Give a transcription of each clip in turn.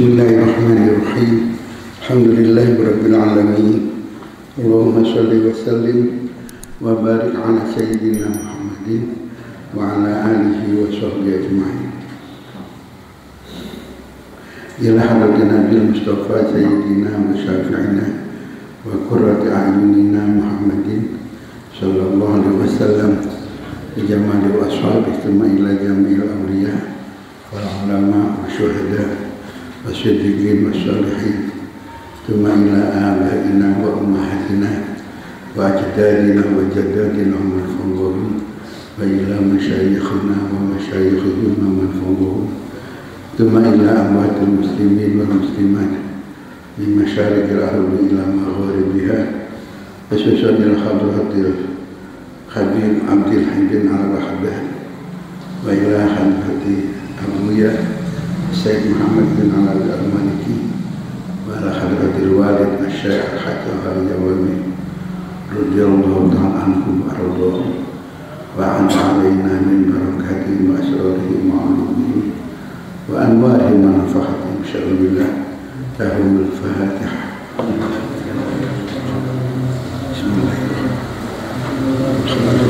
بسم الله الرحمن الرحيم. الحمد لله رب العالمين. اللهم صل وسلم وبارك على سيدنا محمد وعلى آله وصحبه أجمعين. إلى حضرة النبي المصطفى سيدنا وشافعنا وقرة أعيننا محمد صلى الله عليه وسلم بجمال وأصحابه ثم إلى جميع الأولياء والعلماء والشهداء. والصديقين والصالحين ثم إلى آبائنا وأمهاتنا وأجدادنا وجداتنا هم الفنظرون وإلى مشايخنا ومشايخهم هم الفنظرون ثم إلى أموات المسلمين والمسلمات من مشارق الأرض إلى مغاربها. خصوصا إلى حضرة الخبير عبد الحميد على الأحباب وإلى حضرة أبويا السيد محمد بن علي المالكي وعلى حضرة الوالد الشيخ الحاج اليومي رضي الله تعالى عنكم وأرضاهم وعن علينا من بركاتهم وأسرارهم وعلومهم وأنوارهم ونفحتهم شاء الله لهم الفاتحة. بسم الله. الرحمن الرحيم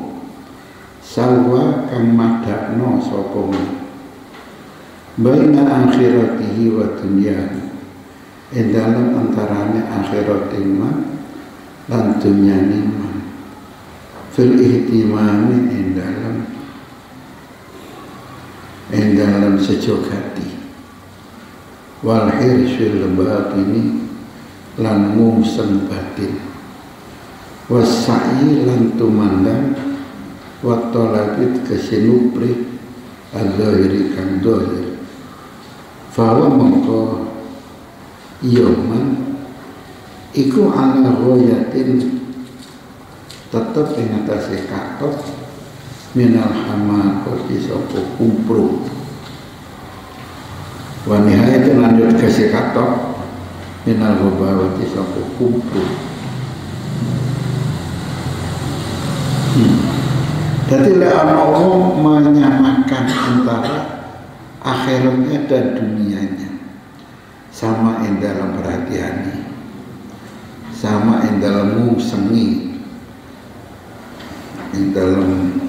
sawa kang madakno sapa wong baina akhiratihi wa dunyahi ing antarane akhirat iman lan dunyane iman fil ihtimami ing dalam ing dalam sejogati wal hirsil batini lan ngumseng batin. Wasai lan tumandang wa talabit kesinupri al-zahiri kang dohir fawa mongko iya man iku ala ghayatin tetep ing atase katok minal hamakoti sapa kumpru. Wa nihayatun lanjut kasih katok minal ghabawati sapa kumpru. Hmm. Jadi Allah menyamakan antara akhiratnya dan dunianya sama yang dalam perhatian sama yang dalam musengi yang dalam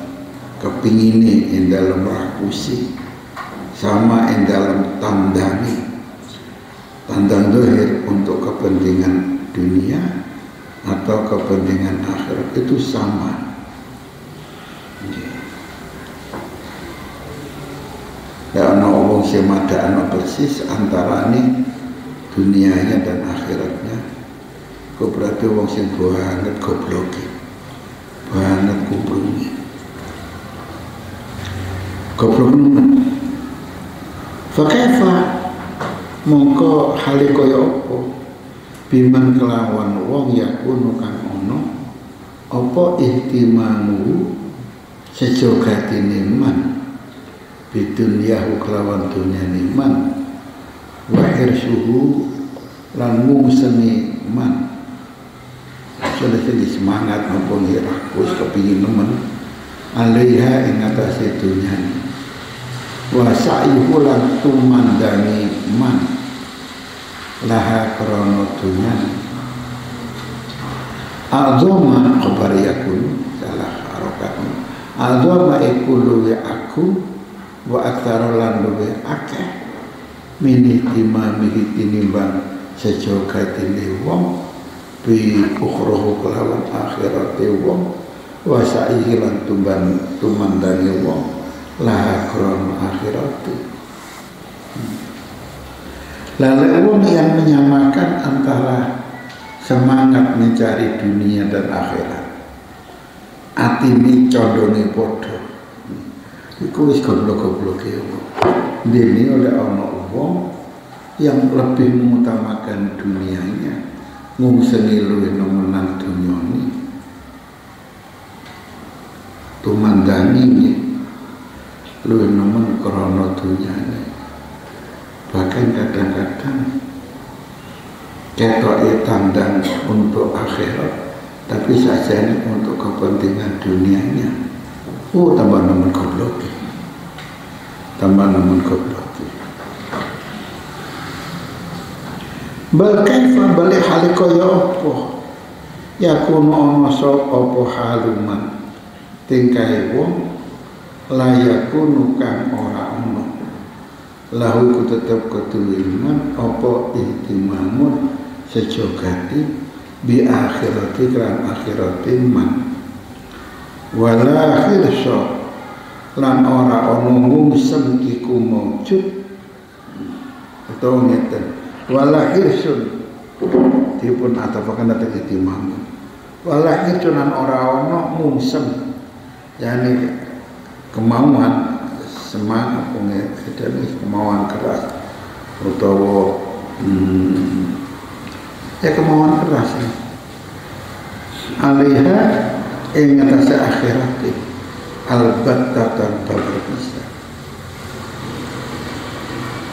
kepingini yang dalam rakusi sama yang dalam tandani. Tandang dohir untuk kepentingan dunia atau kepentingan akhirat itu sama ya ana wong sing madakno persis antarane dunianya dan akhiratnya. Kok berarti wong sing banget goblok banget kumprungi goblok nemen fakaifa mongko hale kaya apa? Biman kelawan wong yakunu kang ono apa ihtimamu sejogatine man bidunyahu kelawan dunia iman wahir suhu lan mungseni man. Jadi semangat maupun rakus kepingin nemen. Alaiha ing atas dunia wa sa'ihu lan tumandani man. Laha krono dunia Azoma kabar yakun salah harokatmu Azoma ikulu aku wa aktsara lan luwe akeh. Mini timamihi tinimbang sejogate wong bi ukhrahu kelawan akhirate wong wa sa'ihi lan tumban tumandane wong laha kron akhirate. Lalu orang yang menyamakan antara semangat mencari dunia dan akhirat atine condonge padha iku wis goblok-goblok ya Dini oleh ana wong yang lebih mengutamakan dunianya ngungseni luwih nemenan dunyane tumandangi luwih nemen krana dunyane bahkan kadang-kadang ketok tandang untuk akhirat tapi saja ini untuk kepentingan dunianya oh tambah nemen goblok. Tambah nemen goblok. Bahkan balik hal kaya apa? Ya kuno ono sop apa haluman? Tingkai wong layakunu kang ora ono. Lahu ku tetep kudu iman apa ihtimamun? Sejogati bi akhirati klan akhirati man wala khirsa lan ora ono ngungsem iku maujud atau ngeten. Wala hirsun dipun atapakan datang itimam wala hirsunan ora ono mungsem yani kemauan semangat punya kemauan keras. Utawa hmm, ya kemauan keras. Ya. Ing ngatasi akhirat albatta tanpa berpisah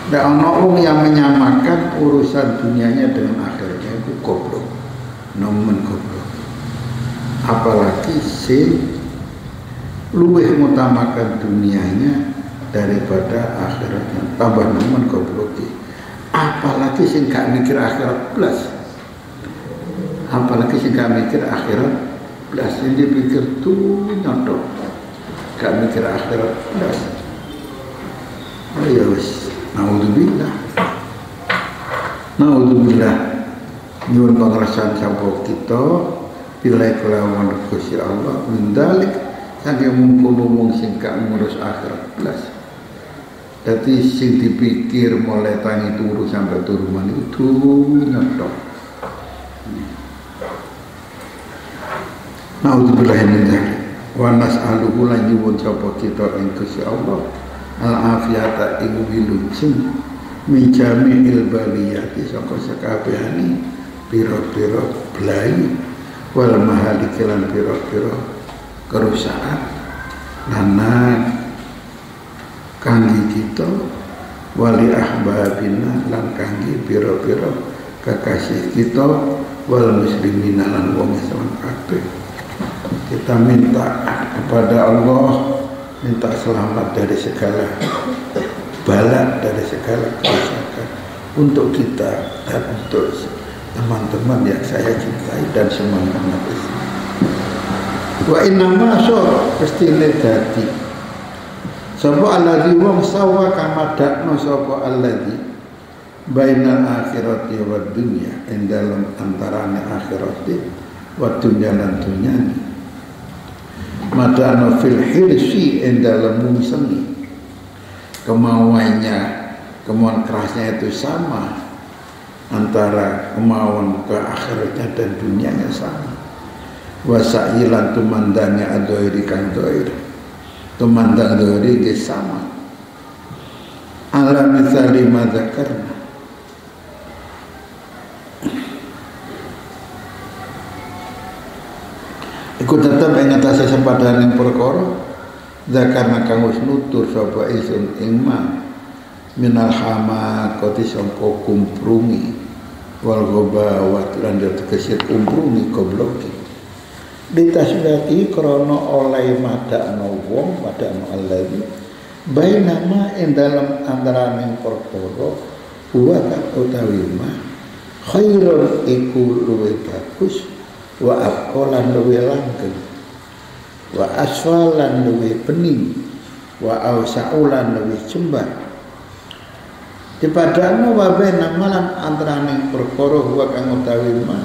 tidak ada orang yang menyamakan urusan dunianya dengan akhirnya itu goblok. Nomen goblok. Apalagi si luwih mengutamakan dunianya daripada akhiratnya. Tambah nomen goblok. Apalagi sih gak mikir akhirat plus. Apalagi sih gak mikir akhirat plus. Yang dipikir tuh nyodok. Gak mikir akhirat plus. Oh ya wis. Naudzubillah. Naudzubillah. Nyuwun pangrasan sapa kita bila kelawan Gusti Allah mendalik saking mungkunu mung sing gak ngurus akhirat belas. Jadi sing dipikir mulai tangi turu sampai turu itu nyotok. Naudzubillah min dzalik. Wa nas'aluhu lan nyuwun sapa kita ing Gusti Allah al afiyata ing wilujeng minjami ilbaliyati saka sekabehane pira-pira blai wal mahaliki lan pira-pira kerusakan nana kangge kita wali ahbabina lan kangge pira-pira kekasih kita wal muslimina lan wong Islam kabeh kita minta kepada Allah minta selamat dari segala balak dari segala kerusakan untuk kita dan untuk teman-teman yang saya cintai dan semangat Islam. Wa inna ma pestine dadi Sapa alladzi wong sawa kama dakno sapa alladzi akhirati wa dunya ing dalam antarane akhirati wa dunya lan dunyane madana fil hirsi in dalam mungseni kemauannya kemauan kerasnya itu sama antara kemauan ke akhiratnya dan dunianya sama. Wasailan tumandangnya adoiri kan doir tumandang doiri sama. Ala misali madzakarna Iku tetap ing atase yang perkara zakarna kang wis nutur sapa isun ing ma. Minal hama koti sangka kumprungi. Wal ghobawat lan tegese kumprungi gobloki ditasbati krana oleh madakno wong madakno allazi bainama ing dalam antaraning perkara huwa utawi ma khairun iku luwih bagus wa aqolan luwe langgeng. Wa aswalan luwe pening wa ausaulan luwe jembar. Dipadano wa bena malan antaraning perkara wa kang utawi ma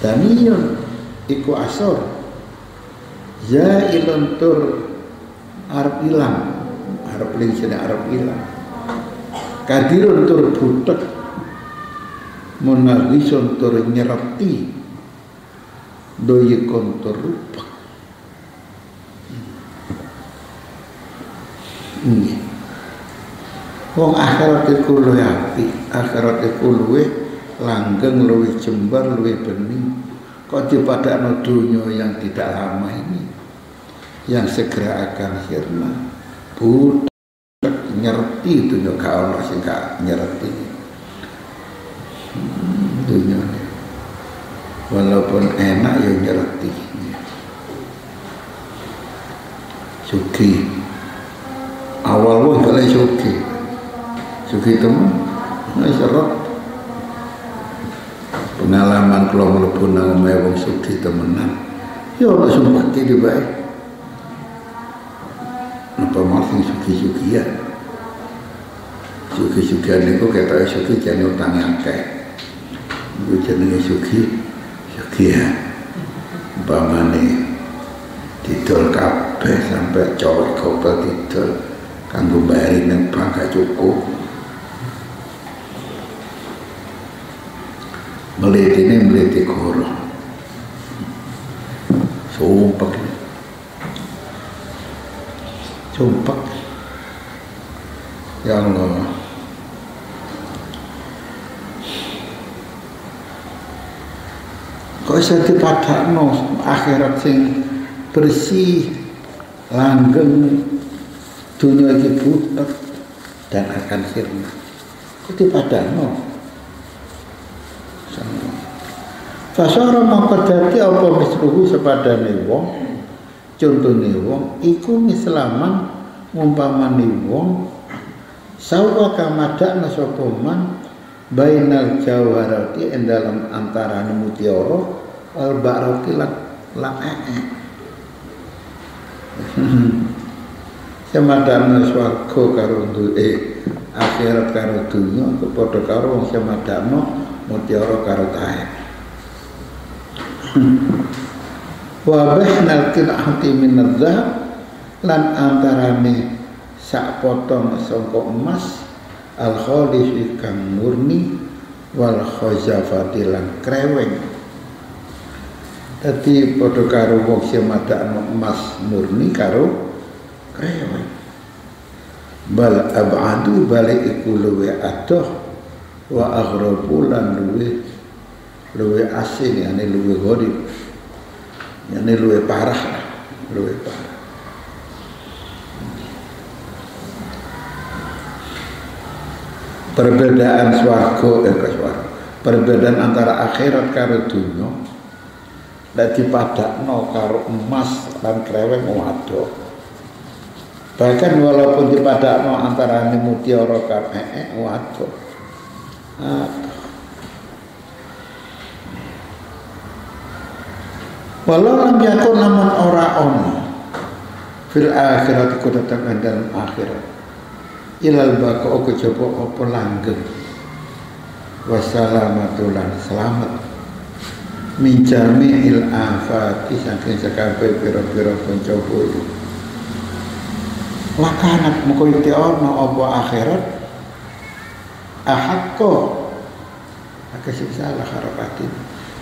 daniyun iku asor. Zailun tur arep ilang. Arep lingsene arep ilang. Kadirun tur butek. Munarison tur nyereti doye kontor rupak ini Wong akhirat iku luwih apik, akhirat iku luwih langgeng, luwih jembar, luwih bening. Kok dipadakno dunia yang tidak lama ini, yang segera akan sirna. Budak nyerti dunia ono sing gak nyerti. Hmm, dunia. Walaupun enak ya nyerti. Suki. Awal wong gak suki. Sugi temen nah serot pengalaman kalau mlebu nang wong sugi temenan. Ya ora sumpah iki bae napa masih sugi-sugian sugi-sugian niku ketoke sugi jane utang akeh iku jenenge sugi sugi ya umpamane didol kabeh sampai cowok kopel didol kanggo bayari nang bank cukup. Meliti ini meliti koro sumpah sumpah ya Allah kok bisa dipadakno akhirat sing bersih langgeng dunia iki butek dan akan sirna. Kok dipadakno? Fasara mongko dadi apa misruhu sepadane wong contone wong iku mislaman ngumpamane wong sawa kamadakna sapa man bainal jawarati ing dalam antarané al barati lan lan ee semadana swarga karo duwe akhirat karo dunya padha karo wong semadana mutiara karo tahe wa bahnal qil'ati min lan antarane sak potong sangka emas al khalis kang murni wal khazafati lan kreweng dadi padha karo wong sing emas murni karo kreweng bal abadu balik iku luwe adoh wa aghrabu lan luwe luwe asin yani luwe godip yani luwe parah luwe parah. Perbedaan swarga eh perbedaan antara akhirat karo dunia nek dipadakno karo emas dan kreweng waduh bahkan walaupun dipadakno antara mutiara karo ee waduh Walau lam yakun namun ora ono fil akhirat iku tetep dalam akhirat. Ilal baka oke coba apa langgeng. Wassalamatulan selamat. Minjami il afati saking sekabe pira-pira pencoba itu. Lakanat muka iti ono apa akhirat? Ahakko Akasih salah harapatin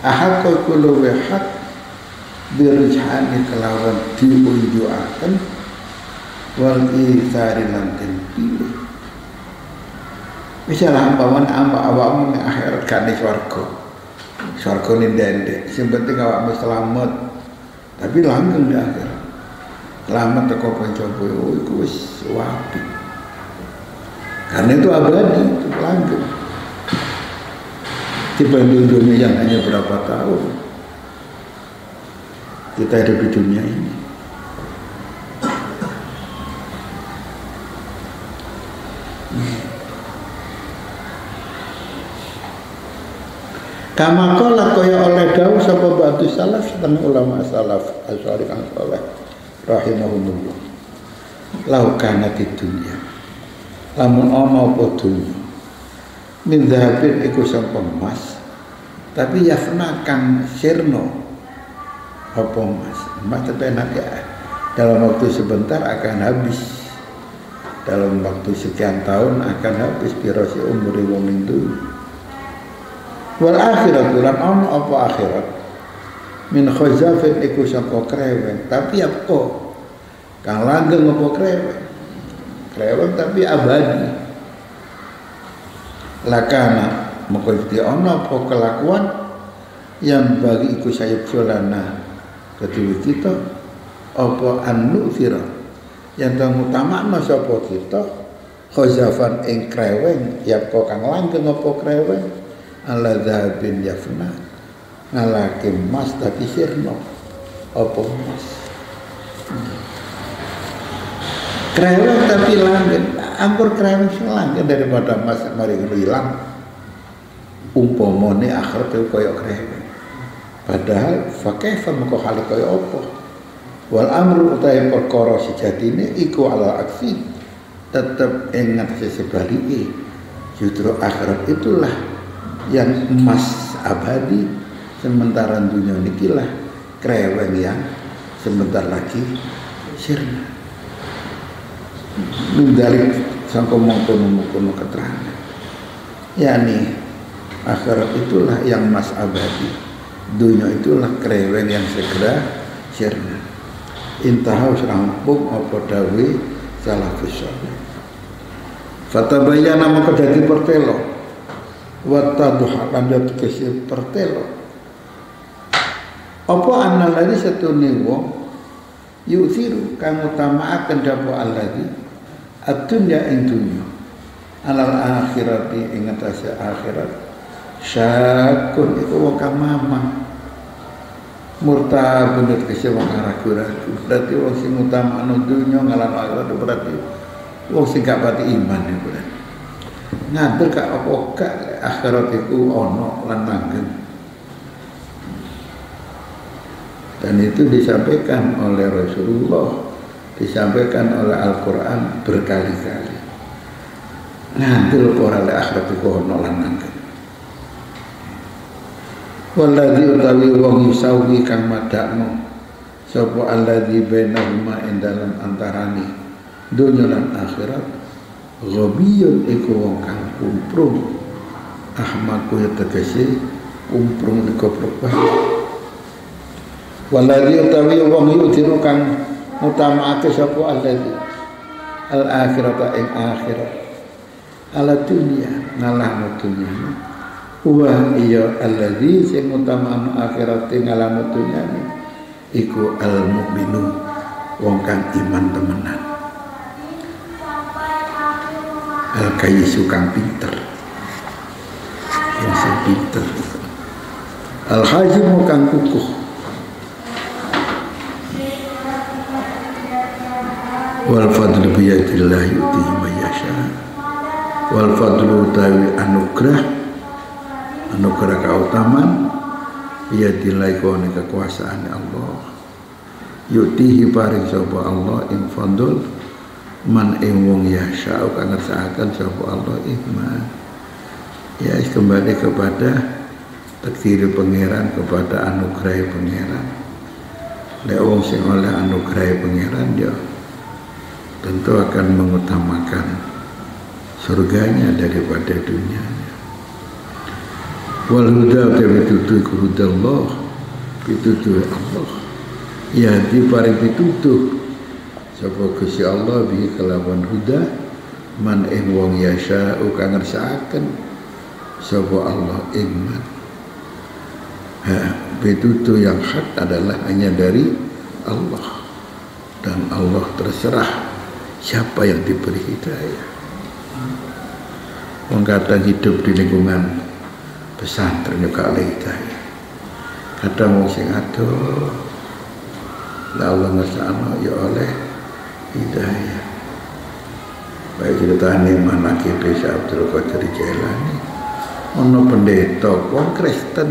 Ahakko kulu hak birujhani kelawan diunjuaken wal ithari lan den pilih bisa lah ampaman amba awakmu akhirat kan swarga swarga ni dendek sing penting awakmu selamat. Tapi langgeng di akhirat selamat teko pencoba oh iku wis wapi. Karena itu abadi itu langgeng. Dibanding dunia yang hanya berapa tahun kita hidup di dunia ini. Kama kala kaya oleh dawu sapa batu salaf setengah ulama salaf asyari kang saleh rahimahumullah. Lau kana di dunia. Lamun ana apa dunia. Min dhahabin iku sapa emas. Tapi yafna kang sirno apa mas mas tapi nanti dalam waktu sebentar akan habis dalam waktu sekian tahun akan habis pirosi umur wong itu wal akhirat lan ono apa akhirat? Min khazafin iku saka kreweng. Tapi apa kang langgeng apa kreweng? Kreweng tapi abadi. Lakana maka iki apa kelakuan yang bagi iku sayuk sulana kedua kita apa anu sira yang tang utama sapa kita? Khazafan ing kreweng ya kok kang langgeng apa kreweng ala dhabin yafna. Ngalake emas tapi sirno apa emas? Kreweng tapi langgeng angkur sing langgeng daripada emas mari hilang. Umpamane akhirat itu kaya kreweng padahal fakaifa mengko hal kaya apa? Wal amru utahe perkara sejatine iku ala aksi. Tetap ingat sesebalike. Justru akhirat itulah yang emas abadi sementara dunia ini lah kreweng yang sebentar lagi sirna. Dari sangko mengkono-mengkono keterangan. Yakni akhirat itulah yang emas abadi. Dunia itulah kreweng yang segera sirna. Intahau rampung apa dawe salah salih Fatabayana maka jadi pertelo Wattaduha lan tegese pertelo Apa annal ladzi satune wong yusiru kang utamaaken dapo alladzi ad-dunya ing dunya. Alal akhirati ing atase akhirat. Syakun iku wong kang mamang. Murta bener kese ragu-ragu. Berarti wong sing utamakno dunya ngalah akhirat berarti wong sing gak pati iman iku berarti. Ngatur kak apa kak akhirat iku ono lan langgeng. Dan itu disampaikan oleh Rasulullah disampaikan oleh Al-Quran berkali-kali. Ngantil para akhirat iku ono lan langgeng. Waladhi utawi wong yusawi kang madakno sapa alladzi bainahuma ing dalam antarane dunya lan akhirat ghabiyun iku wong kang kumprung ahmaku ya tegese kumprung di goblok wae waladhi utawi wong yutiru kang utamaake sapa alladzi? Al akhirata ing akhirat. Ala dunia ngalah dunia wa iya alladzi sing utama akhirat ngalamu dunyane iku al mukminu wong kang iman temenan. Al kayyisu kang pinter sing pinter. Al hajimu kang kukuh. Wal fadlu biyadillah yutihi man yasha. Wal fadlu tawi anugerah anugerah keutamaan ya dilai kone kekuasaan Allah. Yutihi paring sapa Allah ing fadl man ing wong ya sya'u kang ngersakaken sapa Allah iman ya kembali kepada takdir pangeran kepada anugerah pangeran. Lek wong sing oleh anugerah pangeran ya tentu akan mengutamakan surganya daripada dunianya wal huda pitutuh iku huda Allah. Ya di paring pitutuh sapa Gusti Allah bi kelawan huda man ing wong yasha kang ngersakaken sapa Allah iman ha pitutuh yang hak adalah hanya dari Allah. Dan Allah terserah siapa yang diberi hidayah. Kadang hidup di lingkungan pesantren juga oleh hidayah. Kadang mau sing aduh lah Allah ngersano ya oleh hidayah. Baik ceritanya mana desa Abdul Qadir Jailani ono pendeta wong Kristen.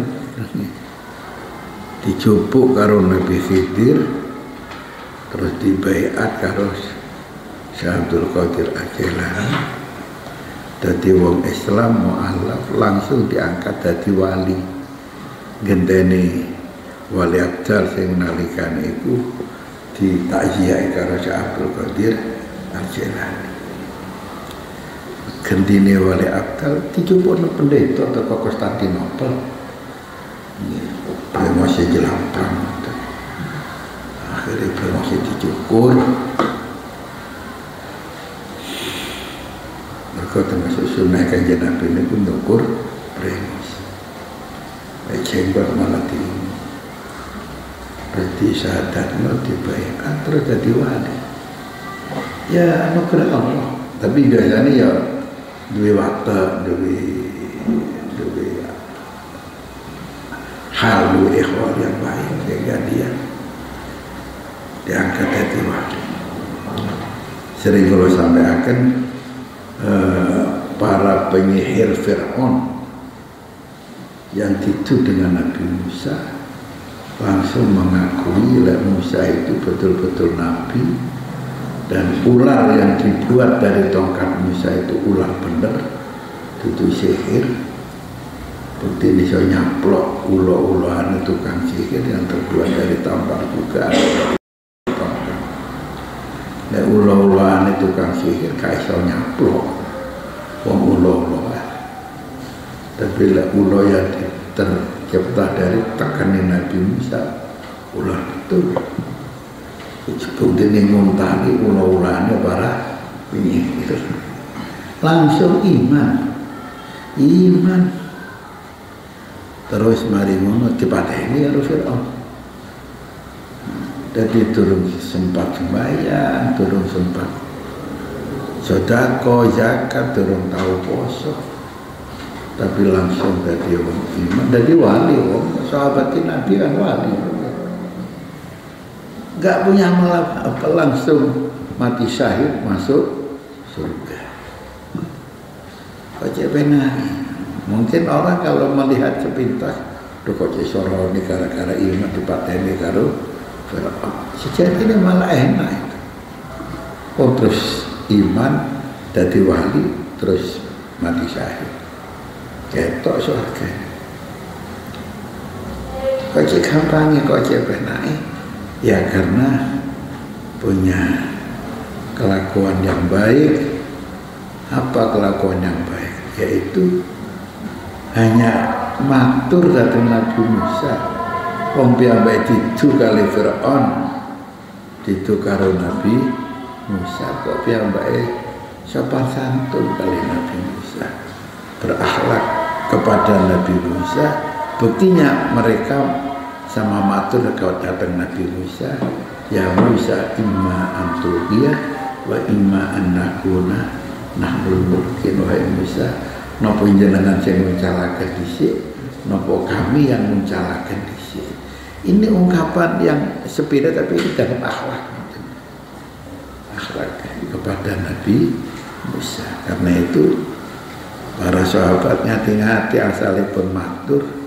Dijupuk karo Nabi Khidir terus dibaiat karo Syekh Abdul Qadir Jailani dadi wong Islam mualaf langsung diangkat dadi wali. Gendene wali abdal sing nalikane iku ditakziah karo Syekh Abdul Qadir Al-Jilani gendine wali akal dijupukno pendeta teko Konstantinopel. Promosi jelampang akhirnya promosi dicukur. Mereka termasuk sunnah kanjeng Nabi ini pun nukur promosi. Cenggot malah di berarti sahadat dibayarkan terus jadi wali. Ya anugerah Allah. Tapi biasanya ya dua waktu dua dua hal dua ikhwan yang baik sehingga dia diangkat dari wali sering kalau sampai akan uh, para penyihir Fir'aun yang tidur dengan Nabi Musa langsung mengakui lah Musa itu betul-betul Nabi dan ular yang dibuat dari tongkat Musa itu ular benar itu sihir. Bukti ini saya nyaplok ulo-ulohan tukang sihir yang terbuat dari tampar juga nah ulo-ulohan tukang sihir kaisau nyaplok. Wong ulo-ulohan tapi lah ulo yang tercipta dari tekanan Nabi Musa ular betul seperti ini nguntani ulah-ulahnya para penyihir langsung iman. Iman. Terus mari ngono dipateni karo Firaun. Jadi turun sempat sembahyang turun sempat sodako zakat turun tahu poso tapi langsung jadi orang iman. Jadi wali om sahabat Nabi kan wali nggak punya amal apa. Langsung mati syahid masuk surga? Kocek mungkin orang kalau melihat sepintas tuh kocek soro ini gara-gara iman dipateni karo sejak ini malah enak itu. Oh terus iman jadi wali terus mati syahid. Ketok surga kocek kampanye kocek benar Ya karena punya kelakuan yang baik. Apa kelakuan yang baik? Yaitu hanya matur dari Nabi Musa. Wong piyambak itu kali Fir'aun itu karo Nabi Musa kok piyambak sopan santun kali Nabi Musa berakhlak kepada Nabi Musa buktinya mereka sama matur kau datang Nabi Musa. Ya Musa imma antulbiya wa imma annakuna nahnul mungkin wahai Musa. Nopo jenengan sing mencalakan dhisik? Nopo kami yang mencalakan dhisik? Ini ungkapan yang sepeda tapi dalam akhlak. Akhlak kepada Nabi Musa. Karena itu para sahabat ngati-ngati asalipun matur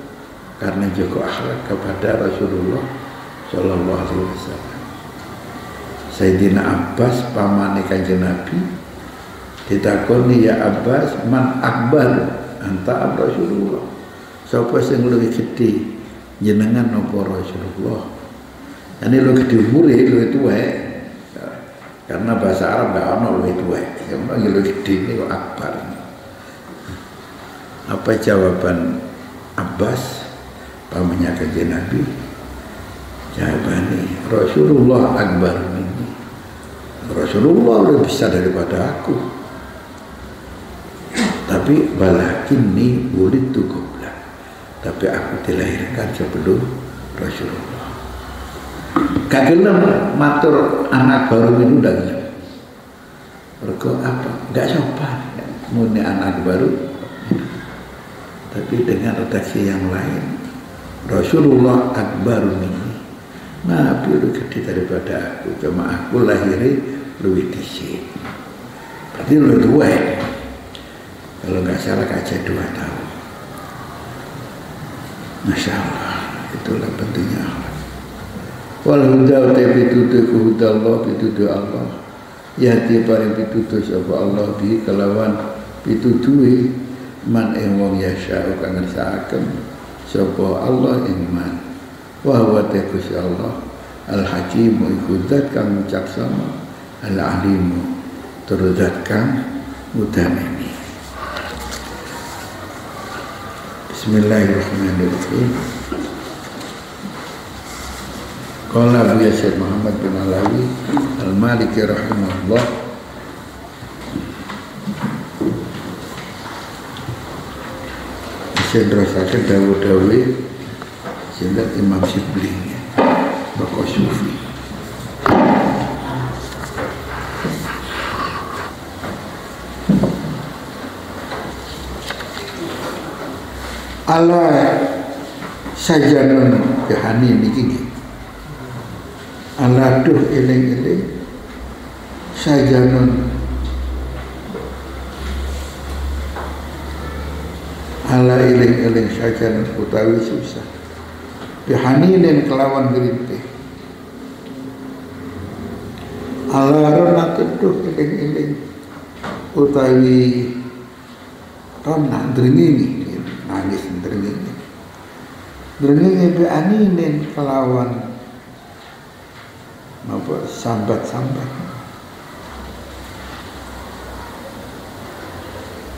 karena juga akhlak kepada Rasulullah Shallallahu Alaihi Wasallam. Sayyidina Abbas pamane kanjeng Nabi ditakoni ya Abbas man akbar anta Rasulullah. Sapa sing luwih gedhe jenengan napa Rasulullah? Ini lu gede umur lu itu karena bahasa Arab gak ono lu itu yang lu gede ini akbar. Apa jawaban Abbas? Pamannya kajian Nabi. Jawabannya Rasulullah akbar ini. Rasulullah lebih besar daripada aku. Tapi balakin ini ulid tukublah tapi aku dilahirkan sebelum Rasulullah. Kagilem matur anak baru itu udah Mereka apa? Gak sopan. Muni anak baru. Tapi dengan redaksi yang lain Rasulullah akbar minni Nabi lebih gede daripada aku. Cuma aku lahirnya lebih disi berarti lebih tua kalau nggak salah kaca dua tahun. Masya Allah itulah pentingnya. Allah wal huda uta pitutuh ku huda Allah pitutuh Allah. Yati paring pitutuh sapa Allah bi kelawan. Pitutuhe man ing wong yasya kang ngersakaken sapa Allah iman. Wa huwa taqus Allah al hakim iku zat kang caksama al alim tur zat kang mudamini Bismillahirrahmanirrahim. Kala biasa Muhammad bin Alawi Al-Maliki rahimahullah Saya rasakan dawu-dawi Sehingga Imam Sibli Tokoh Sufi. Ala sajanon kehani niki ala duh eling-eling sajanon ala eling-eling sajanon utawi susah. Bihaninin kelawan gerintih ala rona keduh eling-eling utawi rona dringini nangis dringing be aninen kelawan. Apa sambat-sambat.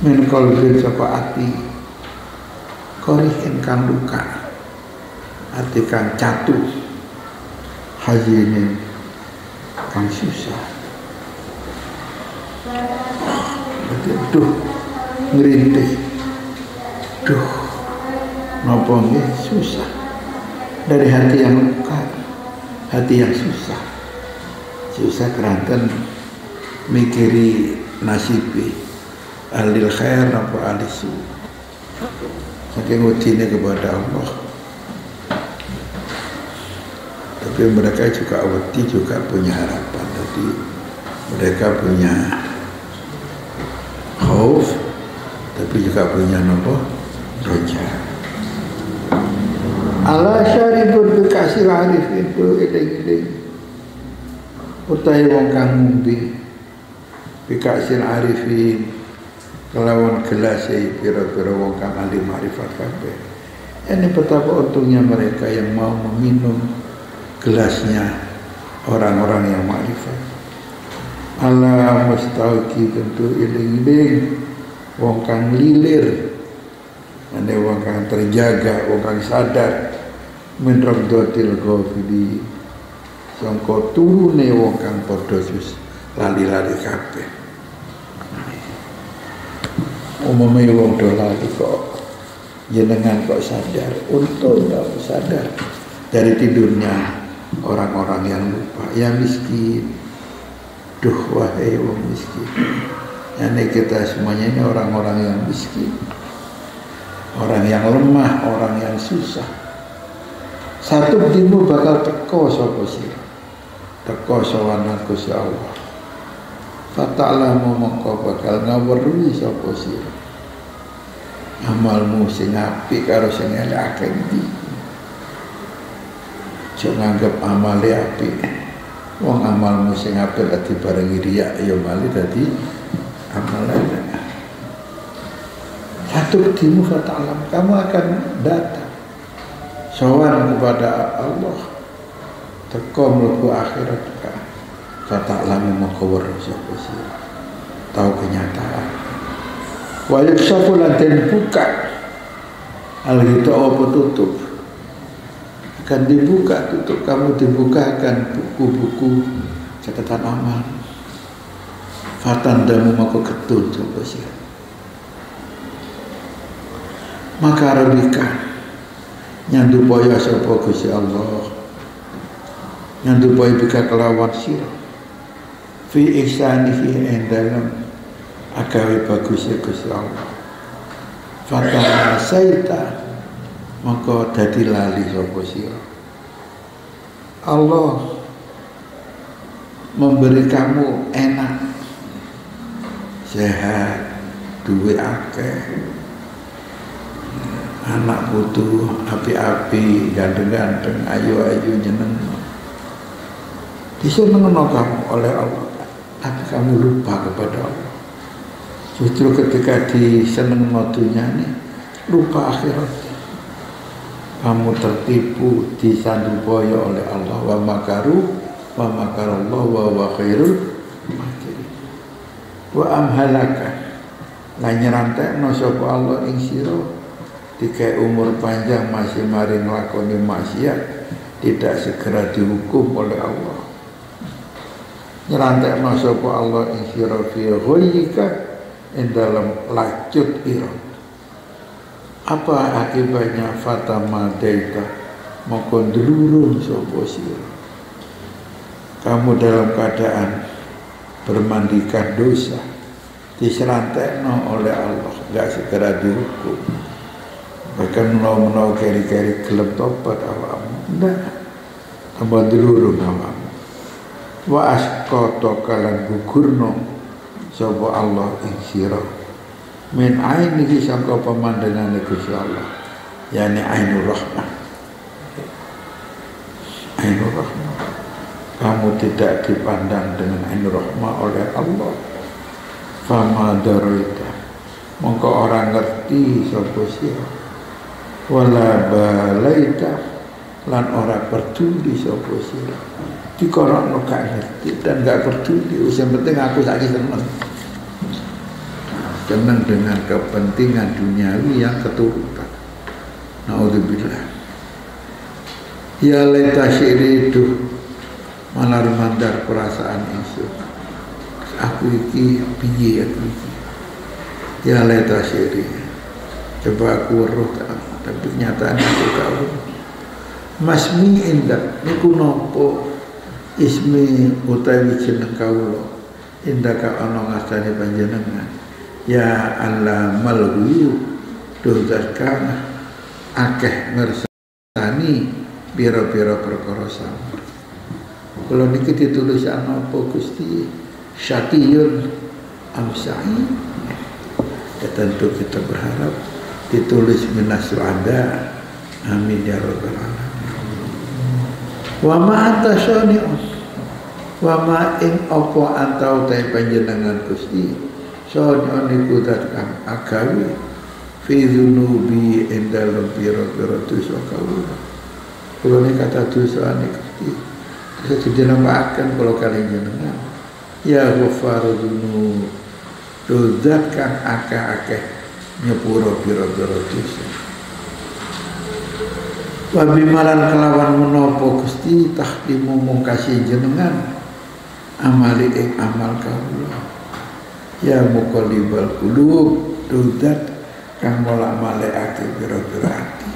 Min kolbin sapa ati korihin kang luka ati kang catu hazinin kang susah Aduh, ngerintih Duh, nopo susah. Dari hati yang luka, hati yang susah. Susah keranten mikiri nasibi alil khair nopo alisu. Saking udine kepada Allah. Tapi mereka juga wedi juga punya harapan. Jadi mereka punya khauf tapi juga punya nopo roja ala syaribun bikasir arif itu iling-iling. Utai wong kang ngumbi arifin kelawan gelasi pira-pira wong kang ahli marifat kabeh. Ini betapa untungnya mereka yang mau meminum gelasnya orang-orang yang marifat ala mustauki tentu iling-iling wong kang lilir. Ane wong kang terjaga wong kang sadar. Min rabdatil ghafili sangka turune wong kang padha lali-lali kabeh umumnya wong do lali kok jenengan kok sadar untung kok sadar dari tidurnya orang-orang yang lupa ya miskin duh wahai wong miskin ini kita semuanya ini orang-orang yang miskin orang yang lemah, orang yang susah. Satu timu bakal teko sapa sih. Teko sawana Gusti Allah. Fata'lamu mongko bakal ngawruhi sapa sih. Amalmu sing apik karo sing elek akeh ndi. Jangan nganggep amale apik. Wong amalmu sing apik dadi barengi riya ya mali dadi amal elek. Satu timu fata'alam kamu akan datang. Sowan kepada Allah. Teko mlebu akhirat ka fata'alamu makawar sapa tahu kenyataan wa yaksafu lan buka. Al apa tutup? Akan dibuka tutup. Kamu dibukakan buku-buku catatan amal. Fatandamu maka ketul coba sih maka rabika nyandu poya sapa Gusti Allah? Nyandu poya bika kelawan sira fi ihsanihi ing dalem agawe bagus ya Gusti Allah. Fatah saita maka dadi lali sapa sira. Allah memberi kamu enak sehat duwe akeh. Anak putu api-api ganteng-ganteng ayu-ayu jeneng disenengno kamu oleh Allah tapi kamu lupa kepada Allah justru ketika diseneng dunia ini lupa akhirat. Kamu tertipu disandu boyo oleh Allah. Wa makaru wa makarallah wa wa khairul makirin. Wa amhalaka. Lan nyerantekno sapa Allah ing sira? Tiga umur panjang masih mari ngelakoni maksiat tidak segera dihukum oleh Allah. Nyerantek masuk Allah ing sira? Fi ghayyika ing dalam lacut ira. Apa akibatnya fatama daita mongko ndlurung sapa. Kamu dalam keadaan bermandikan dosa diserantekno oleh Allah, nggak segera dihukum. Bahkan menau-menau keri-keri gelap tobat awakmu. Ndak. Tambah dulurun awakmu. Wa askoto kalan gugurno sapa Allah ing sira? Min ainihi sangka pemandangan Gusti Allah yakni ainur rahmah ainur rahmah kamu tidak dipandang dengan ainur rahmah oleh Allah. Fama daroita mongko orang ngerti sapa sira? Wala balaita. Lan ora peduli sapa sira dikorokno gak ngerti dan gak peduli. Yang penting aku saiki seneng. Seneng dengan kepentingan duniawi yang keturutan. Naudzubillah ya leta syiri itu malar mandar perasaan itu aku iki piye aku iki? Ya leta syiri coba aku roh tapi kenyataannya aku tahu masmi indak niku nopo ismi utawi jeneng kawula indak ka ana ngasane panjenengan. Ya Allah malghuyu dozat kana akeh ngersani pira-pira perkara sama. Niki ditulis apa Gusti? Syakiyun amsa'i ya tentu kita berharap ditulis minas ada amin ya rabbal wa ma anta syani'un. Wa ma ing apa antau ta panjenengan Gusti? Syani'un iku kang agawi. Fi dzunubi ing dalem pira-pira dosa kawula. Kula nek kata dosa nek Gusti. Terus dinamakan kalau kalian jenengan. Ya ghafaru dzunub. Dozat kang akeh-akeh nyepuro biro-biro dosa Wabi malan kelawan menopo Gusti tahdimu mungkasi jenengan. Amali ing amal kawula. Ya muqallibal qulub dudat kang mola malekake biro-biro ati.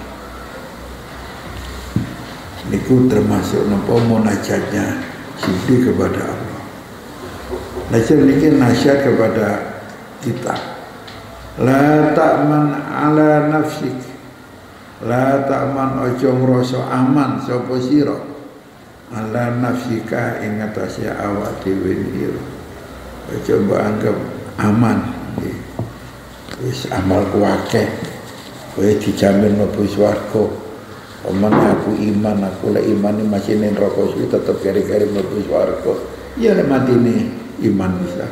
Niku termasuk napa munajatnya Sidi kepada Allah. Najat niki nasihat kepada kita. La ta'man ala nafsik La ta'man ojo ngrasa aman sapa sira? Ala nafsika ing atase awak dhewe ira Ojo mbok anggap aman. Wis amal kuwake kowe dijamin mlebu swarga Oman aku iman, aku lek iman ini masih ning neraka suwi tetep keri-keri mlebu swarga. Ya lek matine iman bisa.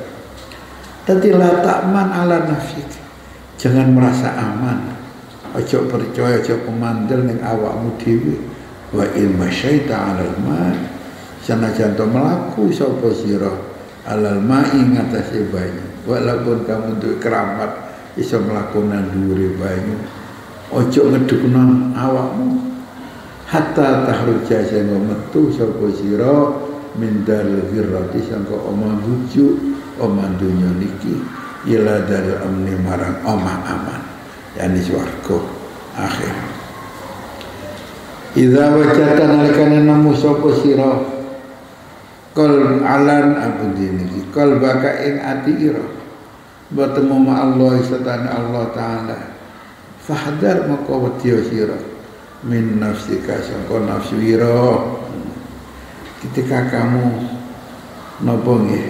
Tadi la ta'man ala nafsika. Jangan merasa aman ojo percaya ojo pemandel ning awakmu dhewe. Wa in masyaita alal ma. Sanajan to melaku sapa sira? Alal ma'i ngatasé banyu. Walaupun kamu duwe keramat iso melakukan dhuwure banyu. Ojo ngedukno awakmu. Hatta tahruja sing metu sapa sira? Min dal ghirrati sangka omah bujuk omah dunya niki. Ila dari amni marang omah aman yani swarga akhir. Idza wajata nalikane nemu sapa sira? Kal alan abdi niki kal baka ing ati ira. Bertemu ma Allah satana Allah taala. Fahdar maka wedi sira. Min nafsika sangka nafsu ira ketika kamu napa nggih?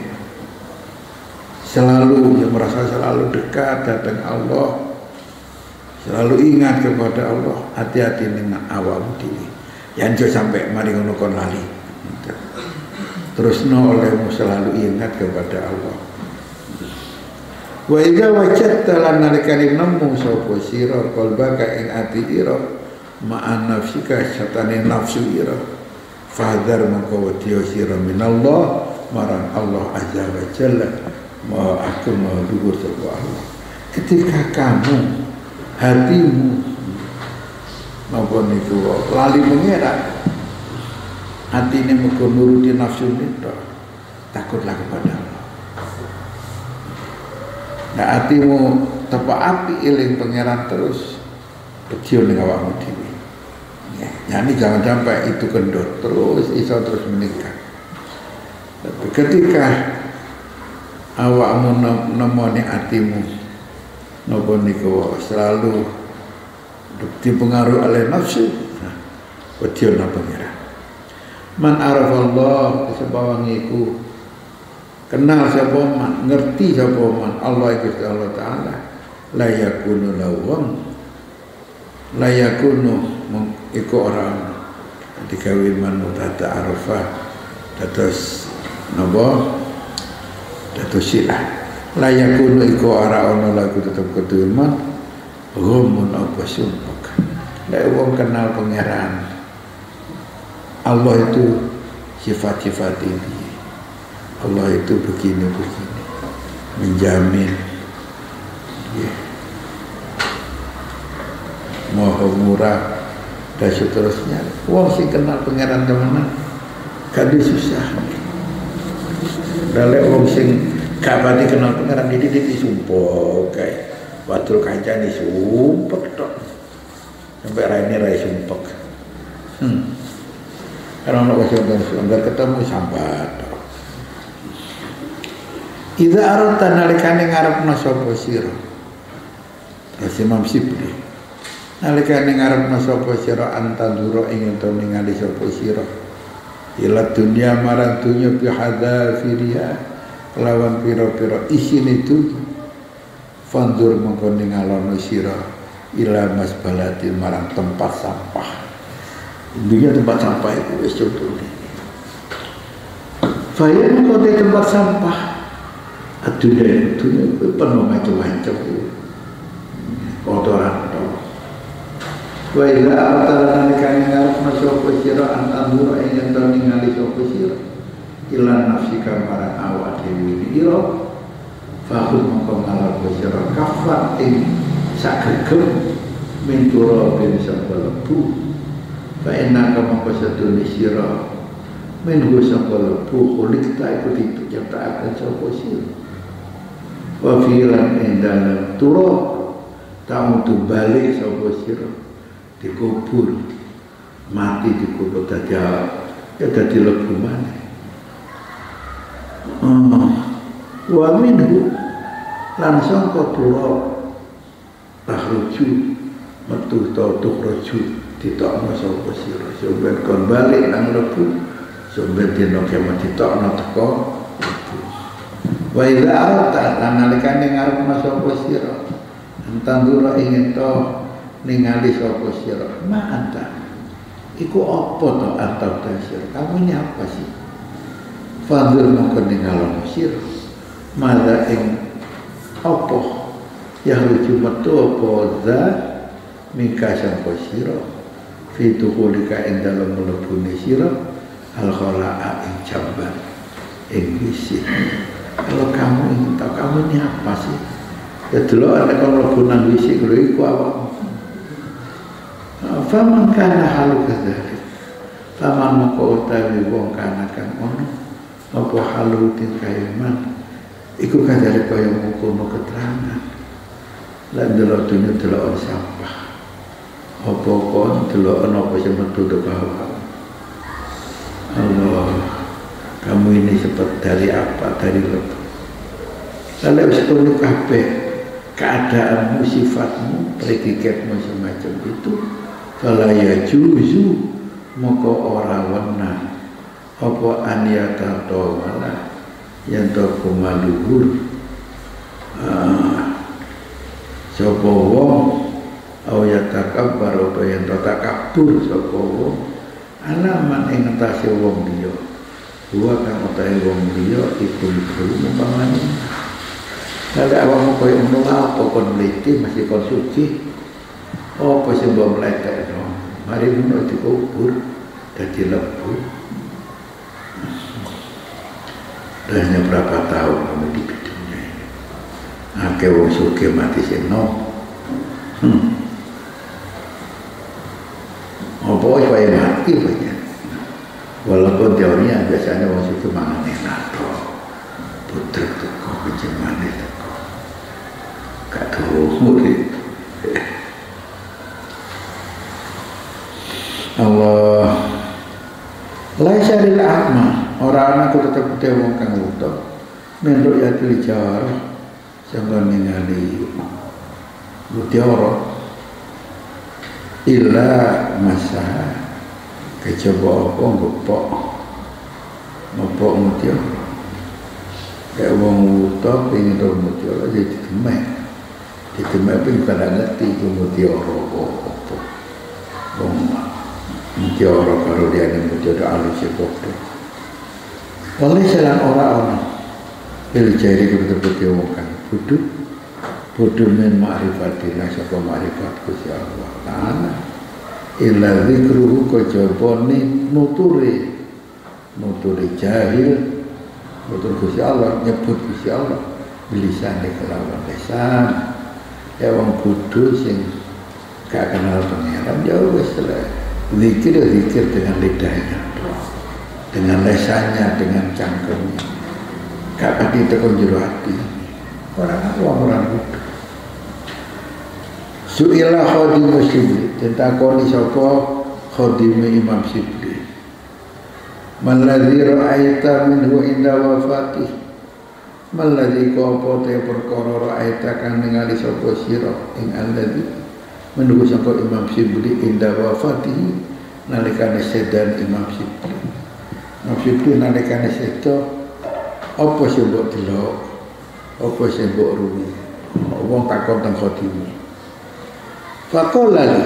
Selalu yang merasa selalu dekat datang Allah selalu ingat kepada Allah hati-hati dengan awam diri. Yang jangan sampai mari ngono lali. Terus no olehmu selalu ingat kepada Allah. Wa idza wajadta lan nalikane nemu sapa sira qalbaka ing ati ira ma'an nafsika satane nafsu ira. Fadhar mengko sira minallah marang Allah azza wa jalla. Aku mau luhur sebuah Allah. Ketika kamu hatimu. Napa niku? Lali pengira ini muga nuruti nafsu itu takutlah kepada Allah. Nah hatimu tepak api iling pangeran terus. Kecil nih awakmu dhewe. Ya yani jangan sampai itu kendor terus iso terus meningkat. Tapi ketika awakmu nemoni hatimu nopo niku selalu dipengaruhi oleh nafsu. Nah, wedi ana pangeran. Man arafallah sebawangiku kenal sapa man ngerti sapa man Allah Gusti Allah taala la yakunu lawam la yakunu iku orang digawe man mutata arafah dados napa? Dados silah la yakunu iku ora ana lagu tetep kudu man gumun apa sumpah. Lek wong kenal pangeran Allah itu sifat-sifat ini. Allah itu begini-begini menjamin. Ya. maha murah dan seterusnya. Wong sing kenal pangeran temenan kadi susah. Dalek wong sing gak pati kenal pangeran ini di sumpah kayak watul kancane sumpah tok sampai raine rai sumpah hmm karena ono wis wonten ketemu sambat. Idza arata nalikane ngarepna sapa sira. Terus Imam Sibli. Nalikane ngarepna sapa sira antandura ing ento ningali sapa sira. Ila dunia marang dunya bi hadzafiriha kelawan pira-pira isine itu fandur mongko ningalono sira ila masbalatin marang tempat sampah Dunia tempat sampah itu wis contohnya. Kau di tempat sampah. Dunia itu penuh macam-macam kotoran. Wa ila artala nalikani ngarep masuk sira an andura ing ento ningali sapa sira. Ila nafsika marang awak dhewe ira. Fahud mongko ngalap sira kafat ing sagegem min turabin sapa lebu. Fa inna kama qasadun sira minhu sangka lebu kulit tak ikut itu akan sapa sira. Wa filan ing dalem tamu tu balik sapa sira dikubur. Mati dikubur dadi ya dadi lebu mana uh, wa minhu lan sangka turab tahruju metu ta tukhruju ditokno sapa sira? Sampeyan kon balik nang lebu sampeyan dina kiamat ditokno teko wa idza arata lan nalikane ngarepna sapa sira? Entandura ingin to ningali sapa sira? Ma anta iku apa to atau tasir kamu ini apa sih Fadil maka ningalon sir Mada ing apa Yang lucu metu apa Zat? Mika sampo siro fi dukhulika ing dalem mlebune sira. Al khala'a ing jamban ing kalau kamu ingin tahu kamu ini apa sih? Ya dulu ada kalau mlebu nang wisi lho iku awakmu faman kana halu kadzalik? Faman moko utawi wong kana kang ono apa halu tin kaiman iku kadzalik kaya mengkono keterangan. Lan delok dunya delok sampah. Apa kon delok apa sing metu teko Allah kamu ini seperti dari apa? Dari lebu lalu sepuluh kabeh keadaanmu sifatmu predikatmu semacam itu kalau ya juzu moko ora wena apa aniyata malah yang to kumaluhur ah sapa wong? Au yatakabbar apa yang takabur sapa wong? Alaman ing ngatasi wong liya. Wa kang utahe wong liya iku iku mumpamane Kalau awakmu koyo ngono apa kon mlete masih kon suci? Apa sing mbok mletek no mari ngono dikubur dadi lebu hanya berapa tahun kamu di bidungnya ini akeh wong suke mati sing no. Hmm. apa kaya mati banyak walaupun teorinya biasanya waktu itu mangan enak putra teko kecemane teko. Gak tuh Allah. Laisa lil orang aku tetap putih wong kang utuh menurut ya tili jawar sangga ningali mutiara. Illa masa kecoba apa ngopok ngopok mutiara. Kayak wong utuh pengen tau mutiara jadi di temek pun kada ngerti itu mutiara apa apa. Wong mutiara kalau dia ada mutiara alus ya bodoh oleh selang orang-orang Bila jadi betul-betul wongkan bodoh bodoh min ma'rifatillah sapa ma'rifat Gusti Allah? Ta'ala illa zikruhu kejaba nuturi nuturi jahil nutur Gusti Allah nyebut Gusti Allah bilisane kelawan lisan. Ya wong bodoh sing gak kenal pangeran ya wis zikir ya zikir dengan lidahnya dengan lesannya dengan cangkemnya. Pati tekun jero hati. Orang orang orang itu Su'ilah khadim Sibli Tentakoni sapa khadim Imam Sibli Maladhi ra'aita minhu inda wafatih Maladhi kopo te perkara ra'aita kang ningali sapa sira ing alladhi menunggu sapa Imam Sibli inda wafatih nalikane sedan Imam Sibli Sibli nalikane sedan apa sing mbok delok? Apa sing mbok rumi? Wong takon teng khotim faqala li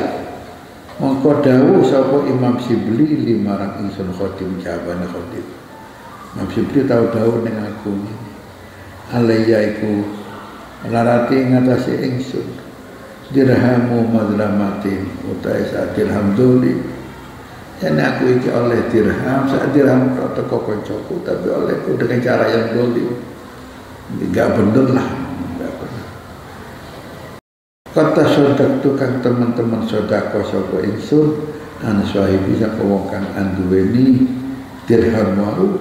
mongko dawuh sapa Imam Sibli limarang ingsun khotim jawabane khotim Imam Sibli tau dawuh ning aku ini. Alaiya iku larati ngatasi ingsun. Dirhamu madlamatin utai saat dirham dan aku iki oleh dirham, saat dirham tak teko koncoku, tapi olehku dengan cara yang dolim. Tidak bener lah. Kata sodak tukang teman-teman sodako sopo insun, an sahibi bisa kewongkan anduweni dirham waru,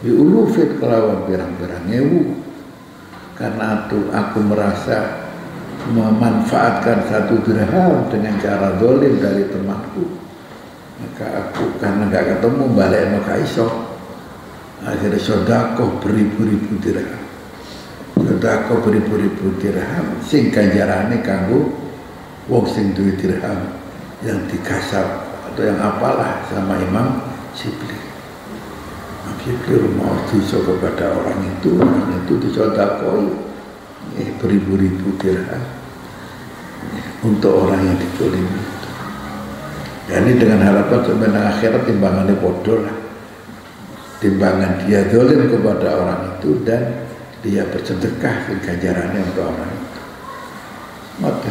diulufit kelawan birang-birang ewu. Karena itu aku merasa memanfaatkan satu dirham dengan cara dolim dari temanku maka aku karena gak ketemu balik no kaiso akhirnya sodako beribu-ribu dirham. Sodako beribu-ribu dirham. Sing ganjarane kanggo wong sing duwe dirham yang dikasap atau yang apalah sama Imam Sibli Imam rumah diso kepada orang itu orang itu disodakoi. Eh, beribu-ribu dirham. Untuk orang yang dikolimi Ya, ini dengan harapan sebenarnya akhirat timbangannya bodoh lah. Timbangan dia dolim kepada orang itu dan dia bersedekah ganjarannya untuk orang itu. Maka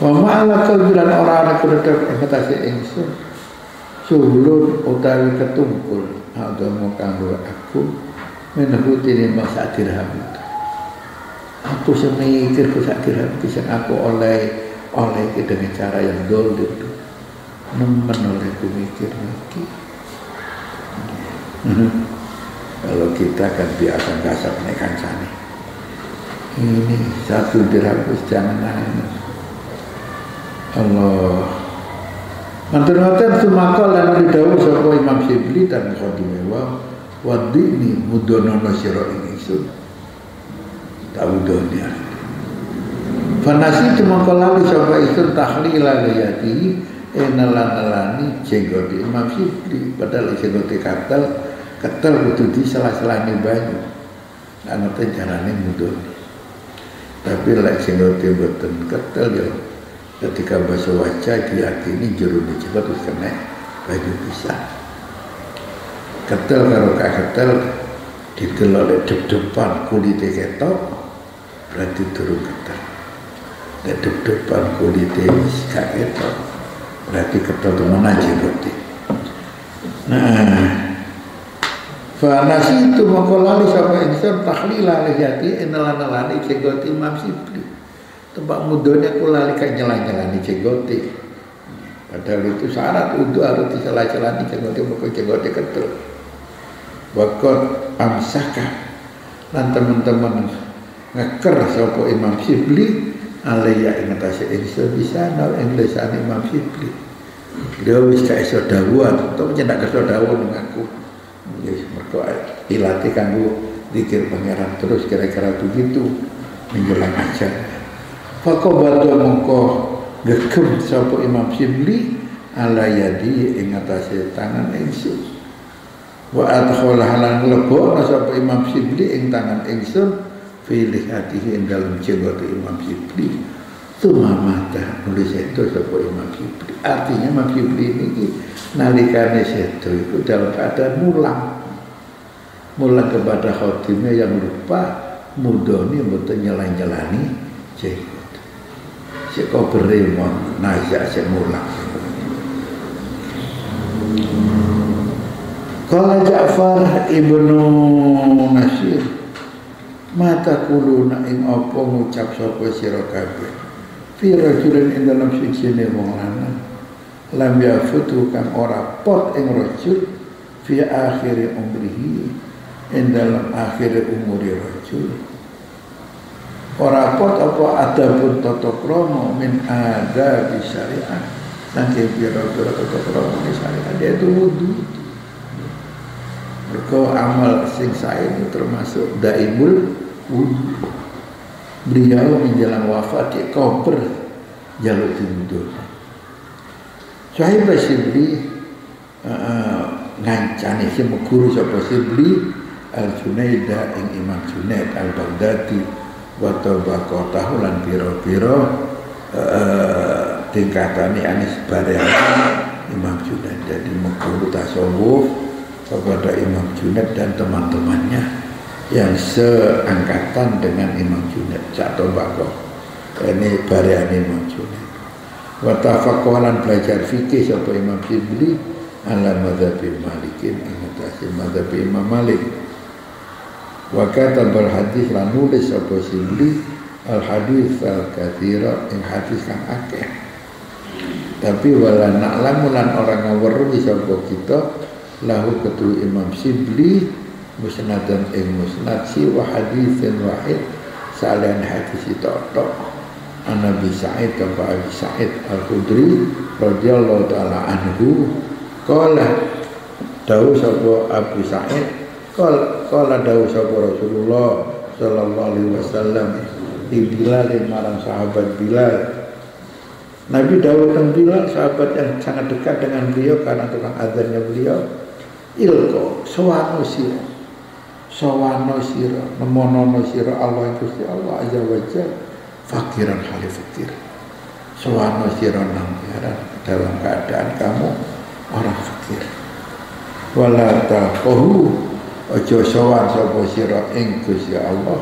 Wa ma'ala kalbilan orang-orang kudadak ingatasi ingsun. Sulun utawi ketumpul Adamu kanggo aku Menehuti ini masa dirham itu. Aku semikir ku sak dirham Bisa aku oleh oleh dengan cara yang dolim itu nemen olehku mikir lagi. Kalau kita kan biasa kasar naik kancane ini satu dirhapus jangan nangis Allah. Mantan-mantan sumakal dan didawu sapa Imam Sibli dan Khadim wa wadini mudonono sira ing ingsun. Tahu dunia. Fanasi itu mengkolali sapa itu tahlila layati enalan-alani jenggot Imam Syibli padahal jenggot katel ketel kudu di salah-salahnya banyu. Anak teh carane mudah tapi lek jenggot mboten ketel ya ketika basuh wajah diyakini jero dicepat terus kena baju bisa ketel karo kak ketel didelok lek dep-depan kulite ketok berarti turun ketel lek dep-depan kulite wis gak ketok berarti keturunan aja berarti nah Fanasi itu mengkolali sama insan tahlila lihati enalan nalani cegoti Imam Sibli. Tempat mudonya ku lali kan nyelan nyelani cegoti. Padahal itu syarat untuk harus diselah-selani jenggote mergo jenggote kental. Wakot amsaka lan teman-teman ngeker sapa Imam Sibli alaya ing atase ingsun bisa nal ing lisan Imam Sibli. Dia wis gak iso dawuhan, utawa nyendak kersa dawuh aku. Ya mergo ilate kanggo dikir pangeran terus kira-kira begitu menjelang ajar. Fakobatu mongko gegem sapa Imam Sibli ala yadi ing atase tangan ingsun wa adkhala halan lebokna sapa Imam Sibli ing tangan ingsun fi lihatihi ing dalem jenggot Imam Sibli Tuma mata nulis itu sapa Imam Sibli artinya Imam Sibli ini nalikane seto itu dalam keadaan mulang. Mulang kepada khotimnya yang lupa mudoni mboten nyelan-nyelani jenggot. Si kau berimon najak si mulang. Kala Ja'far ibnu Nasir Mata kuluna ing apa ngucap sapa sira kabeh. Fi rajulin ing dalam sijine wong lanang. Lam yafutu kang ora pot ing rajul Fi akhiri umrihi Ing dalam akhir umuri rajul. Ora pot apa ada pun tata kromo min ada di syariat nanti pira-pira tata kromo di syariat dia itu wudhu Mereka amal sing saya ini termasuk daibul beliau menjelang wafat di koper jalur tidur saya basibli uh, ngancani si guru sapa sibli al Junaida ing Imam Junaid al Baghdadi wa tabaqatahu lan pira-pira uh, tingkatane anis bareng Imam Junaid. Jadi mengguru tasawuf kepada Imam Junaid dan teman-temannya yang seangkatan dengan Imam Junaid Cak Tobako ini bareng Imam Junaid. Wa tafaqalan belajar fikih sapa Imam Sibli ala madhabi malikin ingatasi madhabi Imam Malik. Wa katabal hadis lan nulis apa sibli al hadis al kathira ing hadis kang akeh. Tapi wala na'lamu lan orang ngaweruhi sapa kita lahu ketu imam sibli musnadan ing musnad si wa haditsin wahid salian hadis itu tok an Nabi Sa'id apa Abi Sa'id Al-Khudri radhiyallahu taala anhu qala dawu sapa Abu Sa'id Kala kala dawu sapa Rasulullah sallallahu alaihi wasallam di Bilal marang sahabat Bilal. Nabi Dawud dan Bilal sahabat yang sangat dekat dengan beliau karena tukang azannya beliau. Ilko sawano sira. Sawano sira, nemonono sira Allah Gusti Allah azza wa fakiran hali fakir. Sawano sira nang dalam keadaan kamu orang fakir. Wala taqahu Ojo sowan sapa sira ing Gusti Allah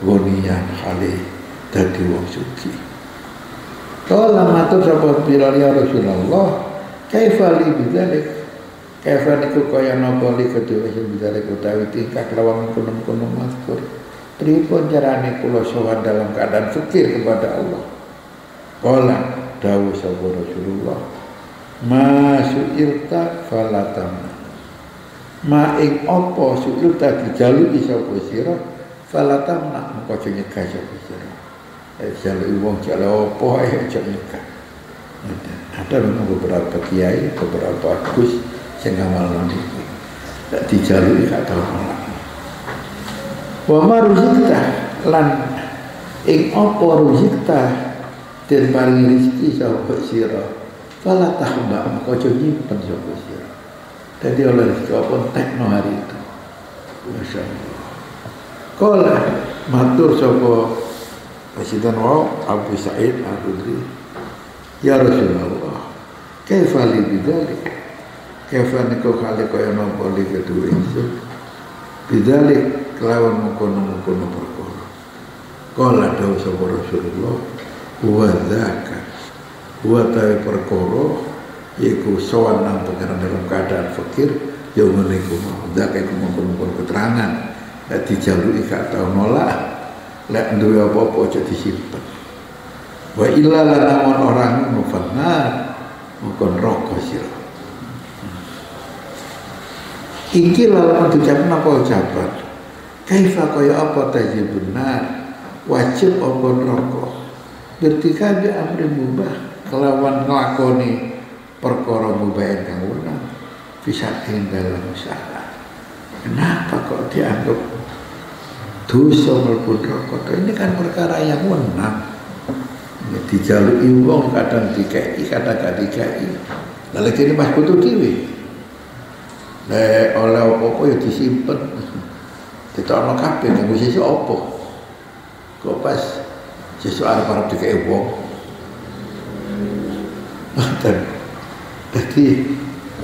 gonian kali dadi wong suci. Kala matur sapa ya Rasulullah, kaifa li bidzalik? Kaifa niku kaya napa li kedua sing bidzalik utawi tingkah lawan kono-kono mazkur. Pripun carane kula sowan dalam keadaan fikir kepada Allah? Kala dawuh sapa Rasulullah, "Ma su'ilta falatamna." maing apa suku tadi jaluki sapa sira fala tamna mengko nyegah sapa sira eh jaluki wong aja nyegah ada memang beberapa kiai beberapa gus sing ngamal nanti. Tak dijaluki gak tau wa maruzikta lan ing apa ruzikta den paringi rezeki sapa sira? Fala tahba aja nyimpen sapa sira. Jadi oleh pun tekno hari itu. Masya Allah. Kala matur sopo Presiden Wau Abu Sa'id Al-Khudri. Ya Rasulullah Kaifa li bidalik Kaifa niku kali kaya nopo li kedua insun Bidalik kelawan mukono-mukono perkara. Kala dawu sopo Rasulullah? Wa dhaka Wa tawi perkara Iku sowan nang pangeran dalam keadaan fakir ya ngene iku mau. Dak iku mengkon keterangan. Lek dijaluki gak tau nolak lek duwe apa-apa aja disimpen. Wa illa la namun orang mufannar Mokon rokok sira. Iki lalu ucapan apa ucapan? Kaifa kaya apa taji benar wajib apa rokok. Bertika bi amri mubah kelawan nglakoni perkara mubah kang wenang bisa dalam usaha. Kenapa kok dianggap dosa mlebu rokok? Ini kan perkara yang wenang. Ya, dijaluki wong kadang dikai, kadang gak dikai. Lalu kini mas kutu kiwi. Nek oleh apa-apa ya disimpen. Ditokno kabeh kanggo sesuk apa? Kok pas sesuk arep-arep dikei wong. Dan jadi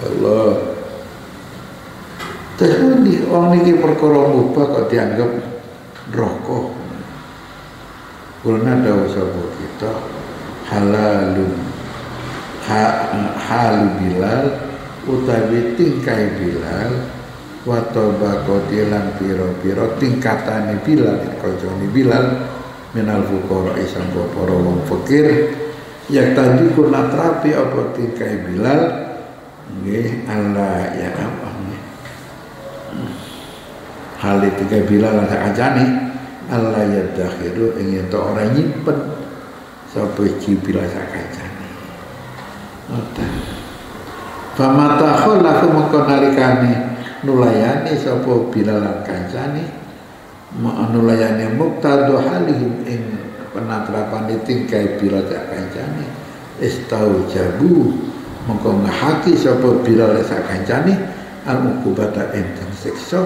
Allah Terus di orang ini perkara mubah kok dianggap rokok. Karena ada usaha kita halalun ha, halu bilal utawi tingkai Bilal wa tabaqati lan pira-pira tingkatane Bilal kancane Bilal minal fuqara sangka para wong fakir yang tadi kuna terapi apa tingkai Bilal? Nggih Allah ya apa hal tingkai Bilal lan kancane Allah ya dakhiru ingin to orang nyimpen. Sapa Bilal sak kancane Ngoten. Famata kholahu mongko nalikane. Nulayani sapa bilalan kancane. Nulayani muktadu halihim ing penatrapane tingkai bilal sak kancane. Istau jabu mongko ngahaki sapa bilal sak kancane. Al ukubata enten siksa.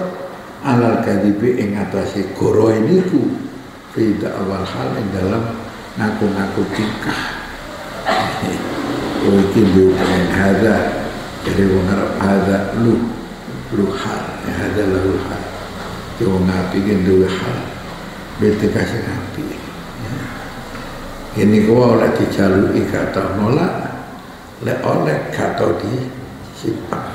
Alal kadibi ing atase goro niku. Tidak awal hal ing dalam ngaku-ngaku tingkah. Mungkin bukan hadza jadi wong Arab ada lu lu hal ya ada lu hal jadi wong api kan dua hal bete kasih api. Ya. ini kau oleh dijalui kata nolak le oleh kata di simpan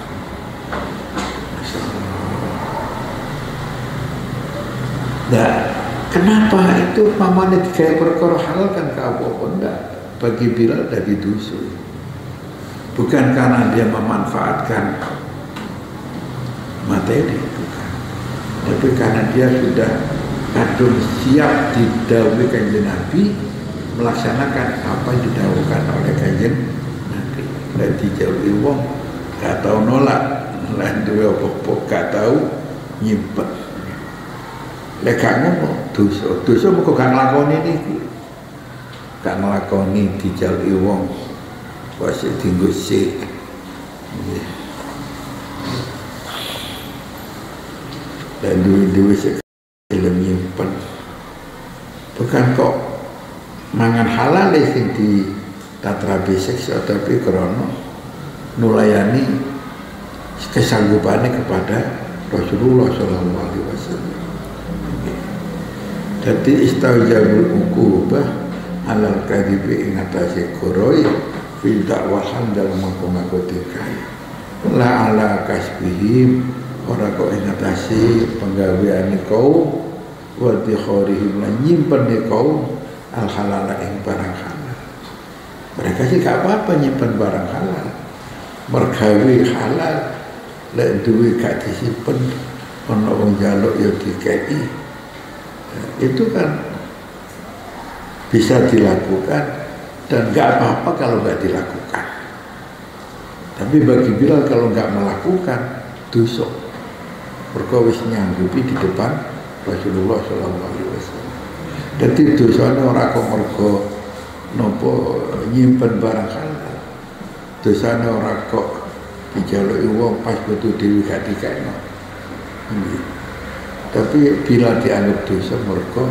Nah, kenapa itu mamanya kayak perkara halal kan kau enggak. Bagi Bilal dari dusun bukan karena dia memanfaatkan materi bukan. Tapi karena dia sudah kadung siap didawai kanjeng Nabi melaksanakan apa yang didawukan oleh kanjeng Nabi. Dan dijauhi wong gak tahu nolak. Lan duwe apa gak tahu nyimpen lek gak ngono dosa. Dosa kok gak nglakoni niku. Gak nglakoni dijauhi wong Wasi tinggu si Dan duit-duit film nyimpen. Bukan kok Mangan halal sing di tatra biseksa tapi krono nulayani kesanggupannya kepada Rasulullah Shallallahu Alaihi Wasallam. Jadi istaujabul ukubah alal kadibi ingatasi koroi fi dakwahan dalam mengaku-ngaku tikai la ala kasbihim ora kok ingatasi penggawean kau wa dikhorihim lan nyimpen kau al halala ing barang halal. Mereka sih gak apa-apa nyimpen barang halal. Mergawe halal lek duwe gak disimpen ono wong jaluk ya dikei itu kan bisa dilakukan dan nggak apa-apa kalau nggak dilakukan. Tapi bagi Bilal kalau nggak melakukan dosa, berkawis nyanggupi di depan Rasulullah Shallallahu Alaihi Wasallam. Jadi dosanya orang kok mergo nopo nyimpen barang halal. Dosanya orang kok dijaluki wong pas betul dewi gak dikaino. Tapi bila dianggap dosa mergo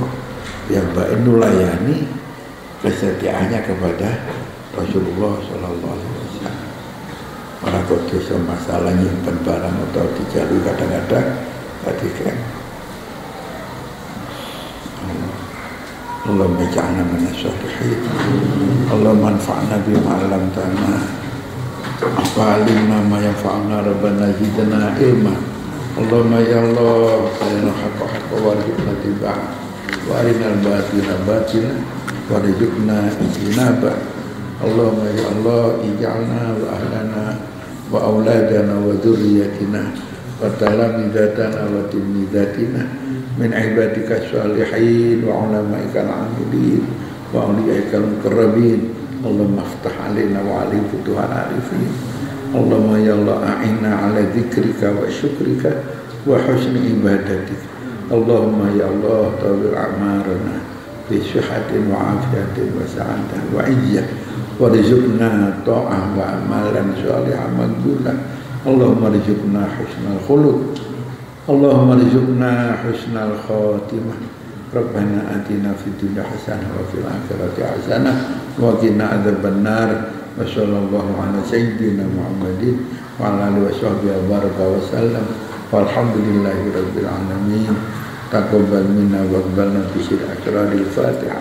yang baik nulayani kesetiaannya kepada Rasulullah Shallallahu Alaihi Wasallam. Masalah nyimpen barang atau dijalui kadang-kadang tadi kan. Allah maja'na min as-salihin Allah manfa'na bima 'allamtana. Fa'alimna ma yanfa'una rabbana zidna ilma. Allahumma ya warzuqna ijtinaba. Allahumma ya Allah ij'alna wa ahlana wa auladana wa dzurriyyatina wa talamidatana wa tilmidatina min ibadika salihin wa ulamaika al-amilin wa awliyaika al-mukarrabin Allahumma aftah alina wa alai futuhan arifin. Allahumma ya Allah aina ala dzikrika wa syukrika wa husni ibadatik. Allahumma ya Allah tawil amarana بصحة وعافية وسعادة وعزة وارزقنا طاعة وعملا صالحا مقبولا اللهم ارزقنا حسن الخلق اللهم ارزقنا حسن الخاتمة ربنا آتنا في الدنيا حسنة وفي الآخرة حسنة وقنا عذاب النار وصلى الله على سيدنا محمد وعلى آله وصحبه وبارك وسلم والحمد لله رب العالمين تقبل منا واقبلنا بشر أسرار الفاتحة